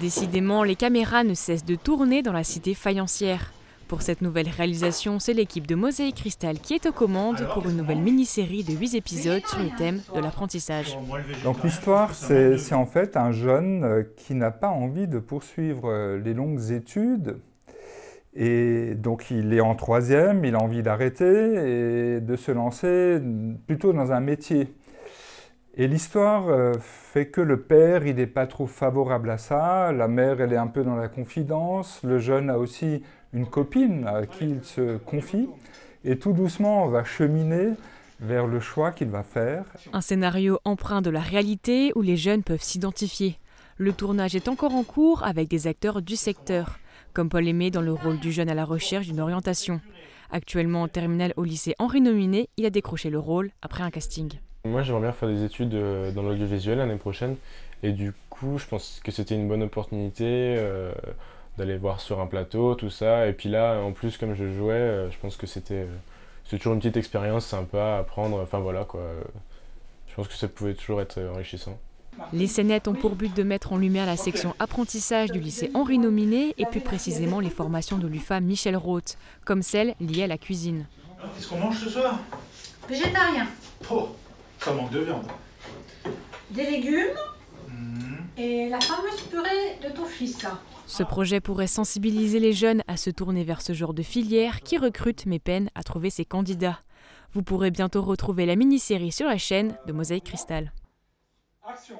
Décidément, les caméras ne cessent de tourner dans la cité faïencière. Pour cette nouvelle réalisation, c'est l'équipe de Mosaïque Cristal qui est aux commandes pour une nouvelle mini-série de 8 épisodes sur le thème de l'apprentissage. Donc l'histoire, c'est en fait un jeune euh, qui n'a pas envie de poursuivre euh, les longues études. Et donc il est en troisième, il a envie d'arrêter et de se lancer plutôt dans un métier. Et l'histoire euh, fait que le père, il n'est pas trop favorable à ça, la mère, elle est un peu dans la confidence, le jeune a aussi une copine à qui il se confie, et tout doucement, on va cheminer vers le choix qu'il va faire. Un scénario empreint de la réalité où les jeunes peuvent s'identifier. Le tournage est encore en cours avec des acteurs du secteur, comme Paul Aimé dans le rôle du jeune à la recherche d'une orientation. Actuellement en terminale au lycée Henri Nominé, il a décroché le rôle après un casting. Moi, j'aimerais bien faire des études euh, dans l'audiovisuel l'année prochaine. Et du coup, je pense que c'était une bonne opportunité euh, d'aller voir sur un plateau, tout ça. Et puis là, en plus, comme je jouais, euh, je pense que c'était c'est toujours une petite expérience sympa à apprendre. Enfin voilà, quoi. Je pense que ça pouvait toujours être enrichissant. Les scénettes ont pour but de mettre en lumière la section apprentissage du lycée Henri Nominé et plus précisément les formations de l'UFA Michel Roth, comme celle liée à la cuisine. Qu'est-ce qu'on mange ce soir? Végétarien. Oh ça manque de viande. Des légumes mmh. et la fameuse purée de ton fils là. Ce projet pourrait sensibiliser les jeunes à se tourner vers ce genre de filière qui recrute mais peine à trouver ses candidats. Vous pourrez bientôt retrouver la mini-série sur la chaîne de Mosaïque Cristal. Action